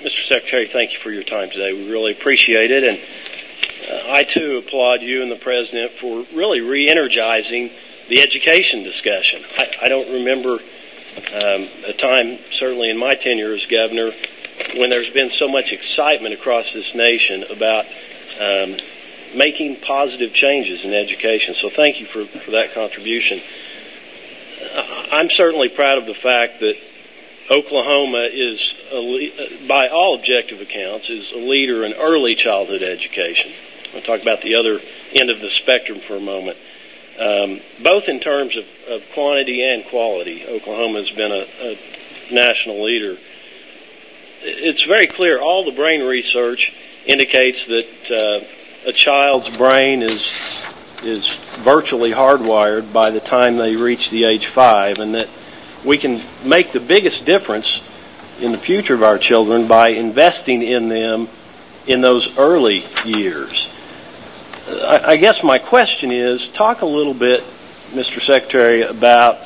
Mr. Secretary, thank you for your time today. We really appreciate it. And uh, I too applaud you and the President for really re energizing the education discussion. I, I don't remember um, a time, certainly in my tenure as governor, when there's been so much excitement across this nation about um, making positive changes in education. So thank you for, for that contribution. I'm certainly proud of the fact that Oklahoma is, a, by all objective accounts, is a leader in early childhood education. I'll talk about the other end of the spectrum for a moment. Um, both in terms of, of, quantity and quality, Oklahoma has been a, a national leader. It's very clear. All the brain research indicates that uh, a child's brain is is virtually hardwired by the time they reach the age five, and that we can make the biggest difference in the future of our children by investing in them in those early years. I, guess my question is talk a little bit, Mr. Secretary, about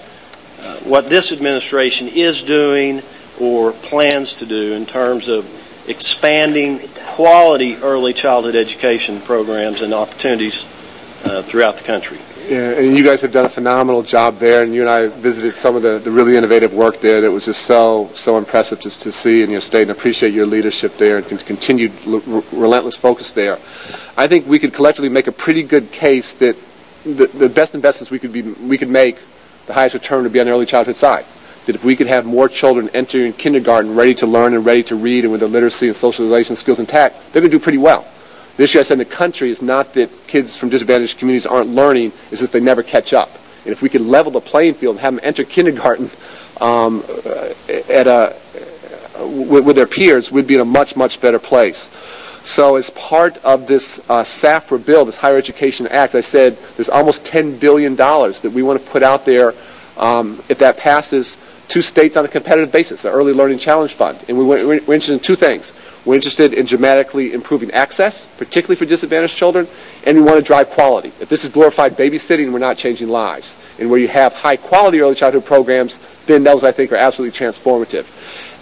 uh, what this administration is doing or plans to do in terms of expanding quality early childhood education programs and opportunities uh, throughout the country. Yeah, and you guys have done a phenomenal job there, and you and I visited some of the, the really innovative work there that was just so so impressive just to see in your state, and appreciate your leadership there and continued relentless focus there. I think we could collectively make a pretty good case that the, the best investments we could be we could make, the highest return would be on the early childhood side. That if we could have more children entering kindergarten ready to learn and ready to read and with their literacy and socialization skills intact, they're going to do pretty well. The issue I said in the country is not that kids from disadvantaged communities aren't learning, it's just they never catch up. And if we could level the playing field and have them enter kindergarten um, at a, with, with, their peers, we'd be in a much, much better place. So as part of this uh, SAFRA bill, this Higher Education Act, I said there's almost $10 billion that we want to put out there um, if that passes two states on a competitive basis, the Early Learning Challenge Fund. And we we're interested in to things. We're interested in dramatically improving access, particularly for disadvantaged children, and we want to drive quality. If this is glorified babysitting, we're not changing lives. And where you have high quality early childhood programs, then those I think are absolutely transformative.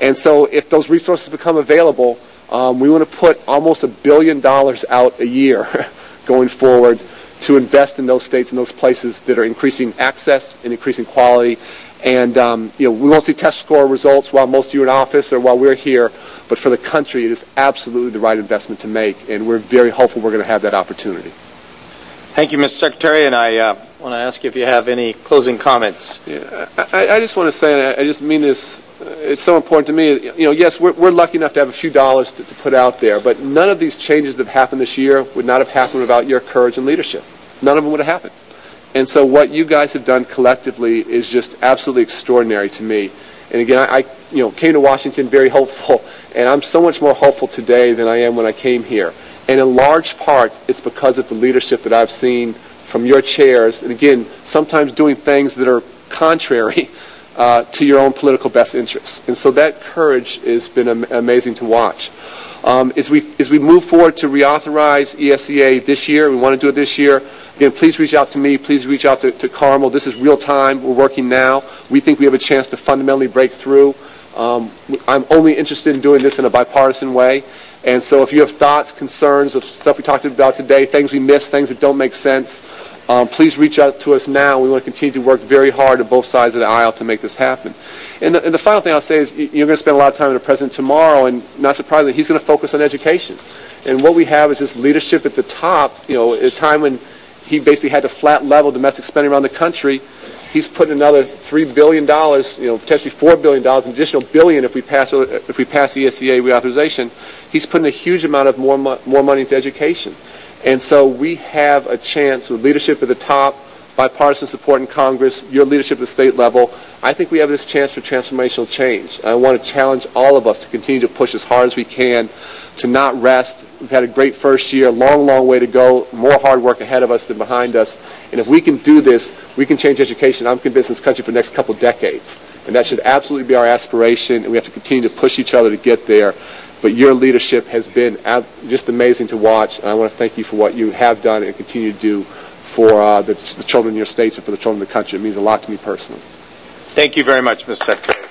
And so if those resources become available, um, we want to put almost a billion dollars out a year going forward to invest in those states and those places that are increasing access and increasing quality. And um, you know, we won't see test score results while most of you are in office or while we're here, but for the country, it is absolutely the right investment to make, and we're very hopeful we're going to have that opportunity. Thank you, Mr. Secretary, and I uh, want to ask you if you have any closing comments. Yeah, I, I just want to say, and I, I just mean this, Uh, it's so important to me. You know, yes, we're, we're lucky enough to have a few dollars to, to put out there, but none of these changes that have happened this year would not have happened without your courage and leadership. None of them would have happened. And so what you guys have done collectively is just absolutely extraordinary to me. And again, I, I you know, came to Washington very hopeful and I'm so much more hopeful today than I am when I came here. And in large part, it's because of the leadership that I've seen from your chairs. And again, sometimes doing things that are contrary uh, to your own political best interests. And so that courage has been am- amazing to watch. Um, as, we, as we move forward to reauthorize ESEA this year, we want to do it this year, again, please reach out to me. Please reach out to, to Carmel. This is real time. We're working now. We think we have a chance to fundamentally break through. Um, I'm only interested in doing this in a bipartisan way. And so if you have thoughts, concerns of stuff we talked about today, things we missed, things that don't make sense, um, please reach out to us now. We want to continue to work very hard on both sides of the aisle to make this happen. And the, and the final thing I'll say is you're going to spend a lot of time with the president tomorrow, and not surprisingly, he's going to focus on education. And what we have is this leadership at the top, you know, at a time when he basically had to flat level domestic spending around the country he's putting another three billion dollars, you know, potentially four billion dollars, an additional billion if we pass if we pass ESEA reauthorization. He's putting a huge amount of more more money into education, and so we have a chance with leadership at the top, bipartisan support in Congress, your leadership at the state level. I think we have this chance for transformational change. I want to challenge all of us to continue to push as hard as we can to not rest. We've had a great first year, long, long way to go, more hard work ahead of us than behind us. And if we can do this, we can change education, I'm convinced, in this country for the next couple decades. And that should absolutely be our aspiration, and we have to continue to push each other to get there. But your leadership has been just amazing to watch, and I want to thank you for what you have done and continue to do for uh, the, the children in your states and for the children of the country. It means a lot to me personally. Thank you very much, Ms. Secretary.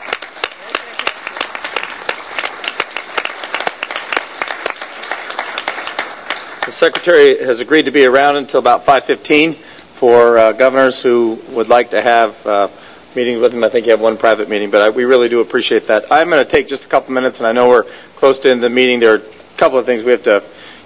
The Secretary has agreed to be around until about 5.15 for uh, governors who would like to have uh, meetings with him. I think you have one private meeting, but I- we really do appreciate that. I'm going to take just a couple minutes, and I know we're close to end the meeting. There are a couple of things we have to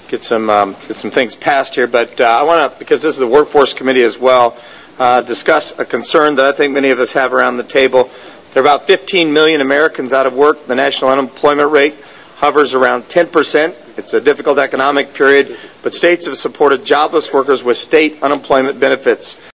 get some um, get some things passed here, but uh, I want to, because this is the Workforce Committee as well, uh, discuss a concern that I think many of us have around the table. There are about 15 million Americans out of work. The national unemployment rate hovers around 10 percent. It's a difficult economic period, but states have supported jobless workers with state unemployment benefits.